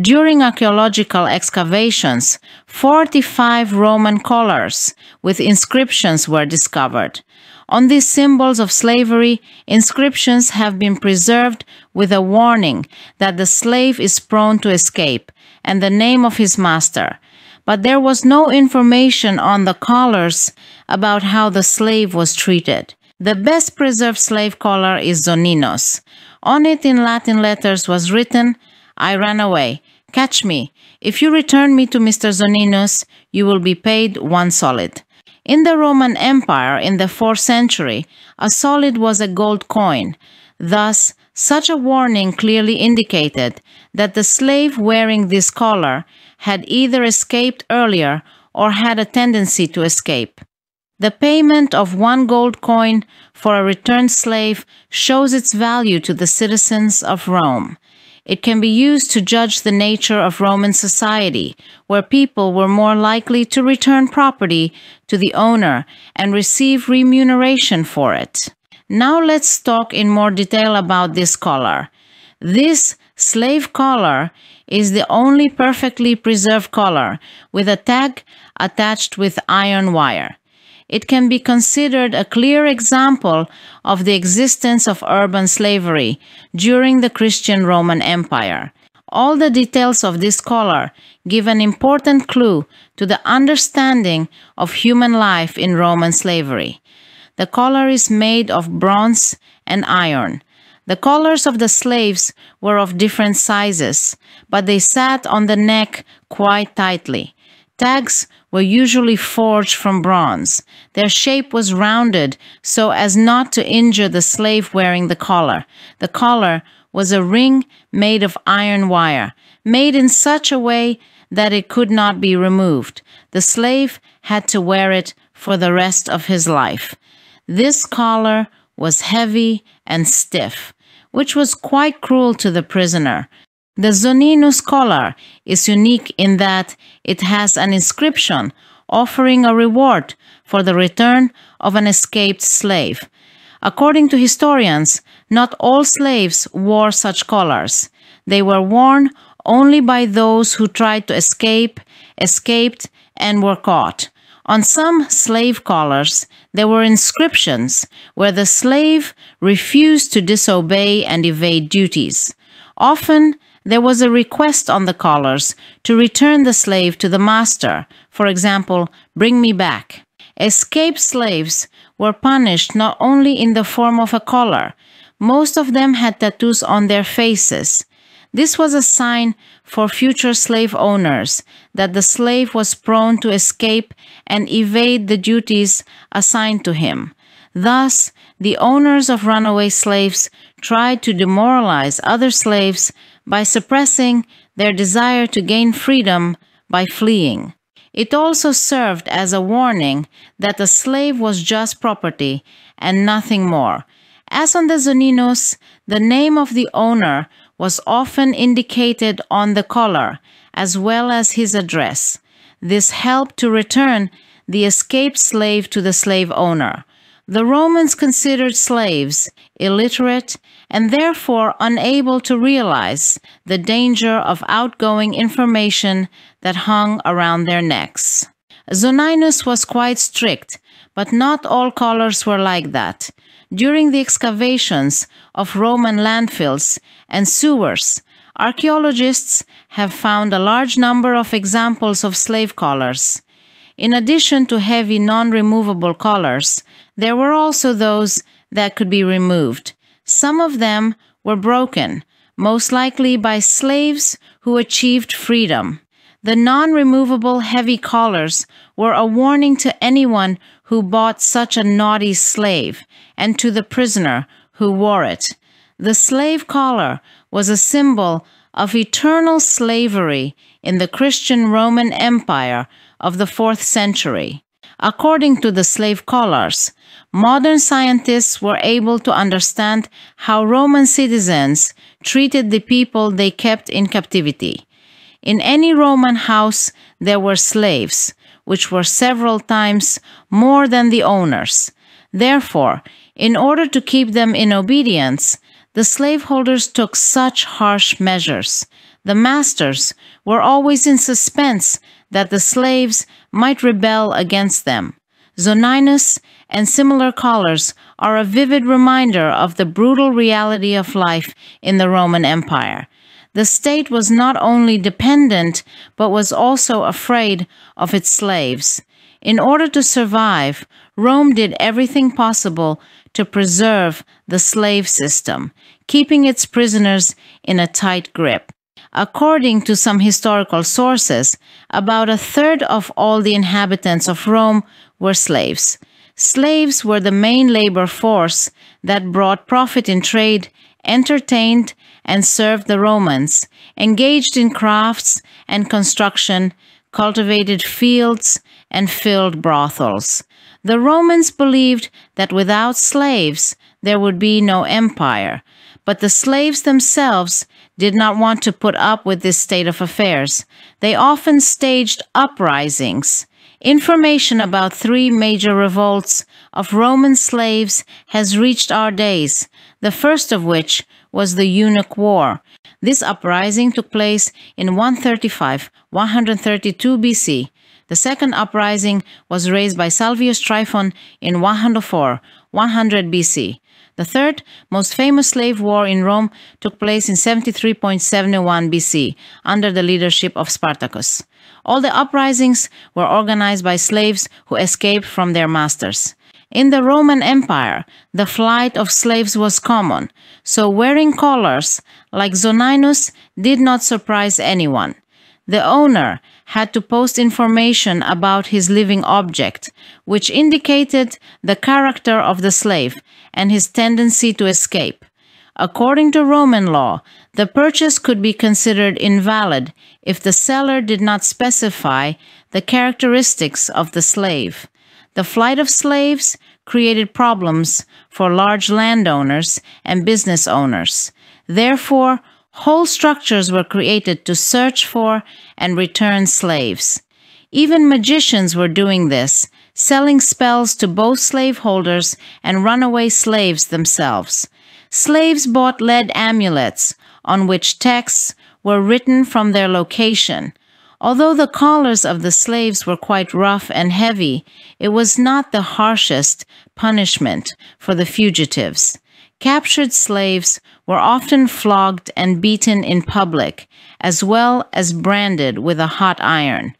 During archaeological excavations, 45 Roman collars with inscriptions were discovered. On these symbols of slavery, inscriptions have been preserved with a warning that the slave is prone to escape and the name of his master. But there was no information on the collars about how the slave was treated. The best preserved slave collar is Zoninus. On it in Latin letters was written, I ran away. Catch me. If you return me to Mr. Zoninus, you will be paid one solid. In the Roman Empire in the 4th century, a solid was a gold coin. Thus, such a warning clearly indicated that the slave wearing this collar had either escaped earlier or had a tendency to escape. The payment of one gold coin for a returned slave shows its value to the citizens of Rome. It can be used to judge the nature of Roman society, where people were more likely to return property to the owner and receive remuneration for it. Now let's talk in more detail about this collar. This slave collar is the only perfectly preserved collar with a tag attached with iron wire it can be considered a clear example of the existence of urban slavery during the Christian Roman Empire. All the details of this collar give an important clue to the understanding of human life in Roman slavery. The collar is made of bronze and iron. The collars of the slaves were of different sizes, but they sat on the neck quite tightly. Tags were usually forged from bronze. Their shape was rounded so as not to injure the slave wearing the collar. The collar was a ring made of iron wire, made in such a way that it could not be removed. The slave had to wear it for the rest of his life. This collar was heavy and stiff, which was quite cruel to the prisoner. The Zoninus collar is unique in that it has an inscription offering a reward for the return of an escaped slave. According to historians, not all slaves wore such collars. They were worn only by those who tried to escape, escaped, and were caught. On some slave collars, there were inscriptions where the slave refused to disobey and evade duties. Often, there was a request on the collars to return the slave to the master, for example, bring me back. Escaped slaves were punished not only in the form of a collar, most of them had tattoos on their faces. This was a sign for future slave owners that the slave was prone to escape and evade the duties assigned to him. Thus, the owners of runaway slaves tried to demoralize other slaves by suppressing their desire to gain freedom by fleeing. It also served as a warning that a slave was just property and nothing more. As on the Zoninus, the name of the owner was often indicated on the collar, as well as his address. This helped to return the escaped slave to the slave owner. The Romans considered slaves illiterate and therefore unable to realize the danger of outgoing information that hung around their necks. Zoninus was quite strict, but not all collars were like that. During the excavations of Roman landfills and sewers, archaeologists have found a large number of examples of slave collars. In addition to heavy non-removable collars, there were also those that could be removed. Some of them were broken, most likely by slaves who achieved freedom. The non-removable heavy collars were a warning to anyone who bought such a naughty slave and to the prisoner who wore it. The slave collar was a symbol of eternal slavery in the Christian Roman Empire of the 4th century. According to the slave collars, modern scientists were able to understand how Roman citizens treated the people they kept in captivity. In any Roman house, there were slaves, which were several times more than the owners. Therefore, in order to keep them in obedience, the slaveholders took such harsh measures. the masters were always in suspense that the slaves might rebel against them. Zoninus and similar collars are a vivid reminder of the brutal reality of life in the Roman Empire. The state was not only dependent, but was also afraid of its slaves. In order to survive, Rome did everything possible to preserve the slave system, keeping its prisoners in a tight grip. According to some historical sources, about a third of all the inhabitants of Rome were slaves. Slaves were the main labor force that brought profit in trade, entertained and served the Romans, engaged in crafts and construction, cultivated fields, and filled brothels. The Romans believed that without slaves there would be no empire, but the slaves themselves did not want to put up with this state of affairs. They often staged uprisings. Information about three major revolts of Roman slaves has reached our days, the first of which was the Eunuch War. This uprising took place in 135 132 BC. The second uprising was raised by Salvius Tryphon in 104 100 BC. The third most famous slave war in Rome took place in 73.71 BC under the leadership of Spartacus. All the uprisings were organized by slaves who escaped from their masters. In the Roman Empire, the flight of slaves was common, so wearing collars like Zoninus did not surprise anyone. The owner had to post information about his living object, which indicated the character of the slave and his tendency to escape. According to Roman law, the purchase could be considered invalid if the seller did not specify the characteristics of the slave. The flight of slaves created problems for large landowners and business owners. Therefore, whole structures were created to search for and return slaves. Even magicians were doing this, selling spells to both slaveholders and runaway slaves themselves. Slaves bought lead amulets on which texts were written from their location. Although the collars of the slaves were quite rough and heavy, it was not the harshest punishment for the fugitives. Captured slaves were often flogged and beaten in public, as well as branded with a hot iron.